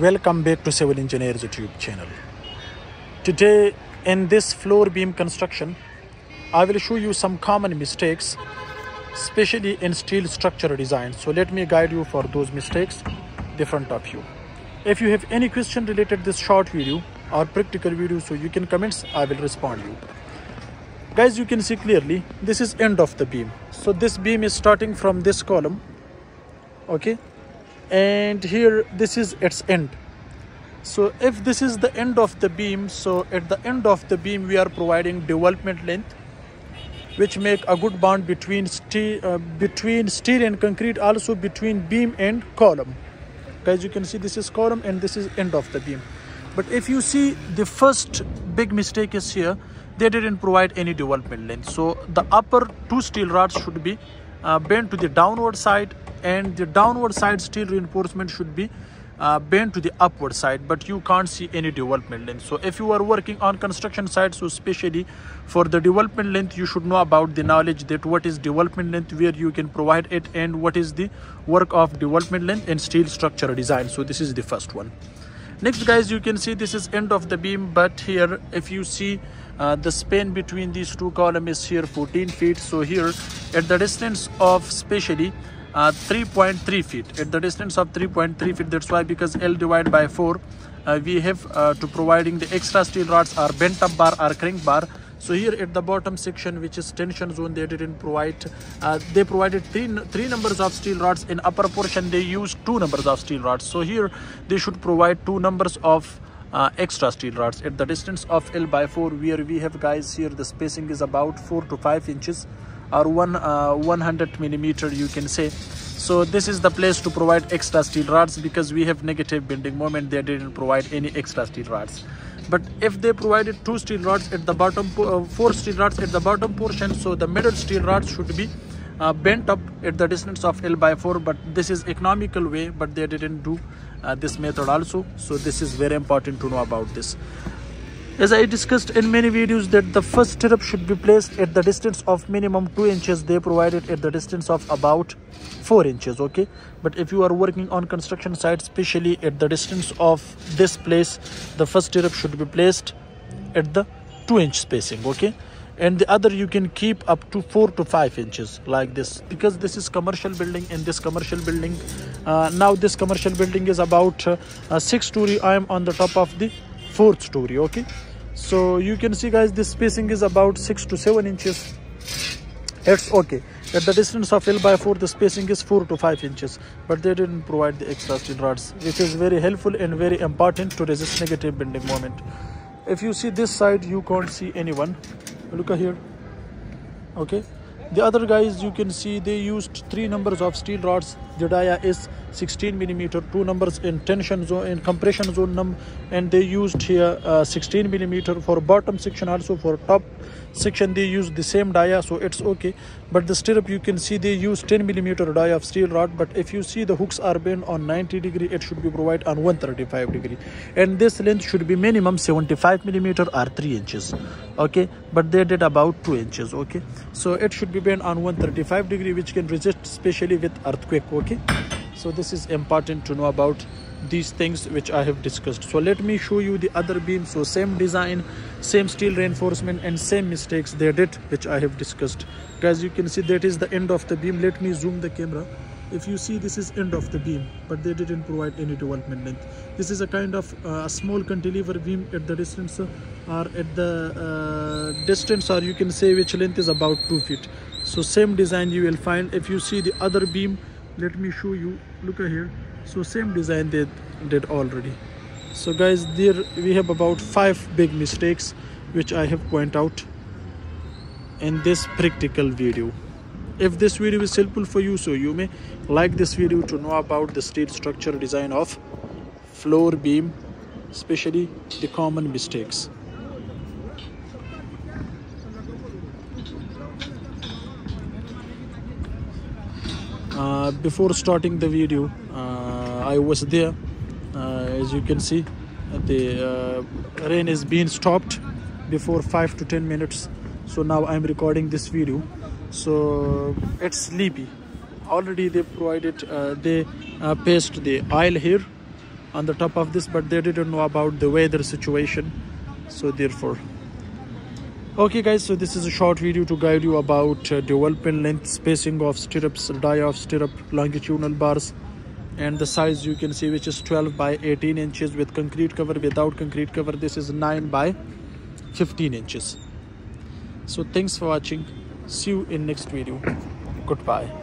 Welcome back to Civil Engineers YouTube channel. Today in this floor beam construction, I will show you some common mistakes, especially in steel structure design. So let me guide you for those mistakes in front of you. If you have any question related this short video or practical video, so you can comments, I will respond you. Guys, you can see clearly, this is end of the beam. So this beam is starting from this column, okay? And here, this is its end. So if this is the end of the beam, so at the end of the beam, we are providing development length, which make a good bond between steel, uh, between steel and concrete, also between beam and column. Guys, you can see this is column and this is end of the beam. But if you see the first big mistake is here, they didn't provide any development length. So the upper two steel rods should be uh, bent to the downward side and the downward side steel reinforcement should be uh, bent to the upward side but you can't see any development length. So if you are working on construction sites so especially for the development length you should know about the knowledge that what is development length where you can provide it and what is the work of development length and steel structure design. So this is the first one next guys you can see this is end of the beam but here if you see uh, the span between these two columns is here 14 feet. So here at the distance of specially uh, 3.3 feet. At the distance of 3.3 feet that's why because L divided by 4 uh, we have uh, to providing the extra steel rods or bent up bar or crank bar so here at the bottom section which is tension zone they didn't provide uh, they provided three three numbers of steel rods. In upper portion they used two numbers of steel rods. So here they should provide two numbers of uh, extra steel rods. At the distance of L by 4 where we have guys here the spacing is about 4 to 5 inches or one uh, 100 millimeter you can say so this is the place to provide extra steel rods because we have negative bending moment. They didn't provide any extra steel rods. But if they provided two steel rods at the bottom uh, four steel rods at the bottom portion so the middle steel rods should be uh, bent up at the distance of L by 4 but this is economical way but they didn't do uh, this method also. So this is very important to know about this as I discussed in many videos that the first stirrup should be placed at the distance of minimum 2 inches. They provided at the distance of about 4 inches okay? But if you are working on construction site especially at the distance of this place the first stirrup should be placed at the 2 inch spacing okay? And the other you can keep up to 4 to 5 inches like this. Because this is commercial building and this commercial building uh, now this commercial building is about uh, 6 story. I am on the top of the fourth story okay? So you can see guys this spacing is about six to seven inches. It's okay. At the distance of L by 4 the spacing is 4 to 5 inches. But they didn't provide the extra steel rods which is very helpful and very important to resist negative bending moment. If you see this side you can't see anyone. Look here. Okay? The other guys you can see they used three numbers of steel rods the dia is 16 millimeter two numbers in tension zone in compression zone num and they used here uh, 16 millimeter for bottom section also for top section they use the same dia so it's okay. But the stirrup you can see they use 10 millimeter dia of steel rod but if you see the hooks are bent on 90 degree it should be provided on 135 degree. And this length should be minimum 75 millimeter or 3 inches okay? But they did about 2 inches okay? So it should be bent on 135 degree which can resist especially with earthquake okay so this is important to know about these things which i have discussed. So let me show you the other beam so same design same steel reinforcement and same mistakes they did which i have discussed. Guys you can see that is the end of the beam. Let me zoom the camera. If you see this is end of the beam but they didn't provide any development length. This is a kind of uh, small cantilever beam at the distance uh, or at the uh, distance or you can say which length is about two feet. So same design you will find. If you see the other beam let me show you. Look at here. So same design they did already. So guys there we have about five big mistakes which i have point out in this practical video. If this video is helpful for you so you may like this video to know about the steel structure design of floor beam especially the common mistakes uh, before starting the video uh, I was there uh, as you can see. The uh, rain is being stopped before 5 to 10 minutes. So now I'm recording this video. So it's sleepy. Already they provided they paste the oil here on the top of this but they didn't know about the weather situation. So therefore okay guys so this is a short video to guide you about uh, development length spacing of stirrups dia of stirrup longitudinal bars and the size you can see which is 12 by 18 inches with concrete cover. Without concrete cover this is 9 by 15 inches. So thanks for watching. See you in next video. Goodbye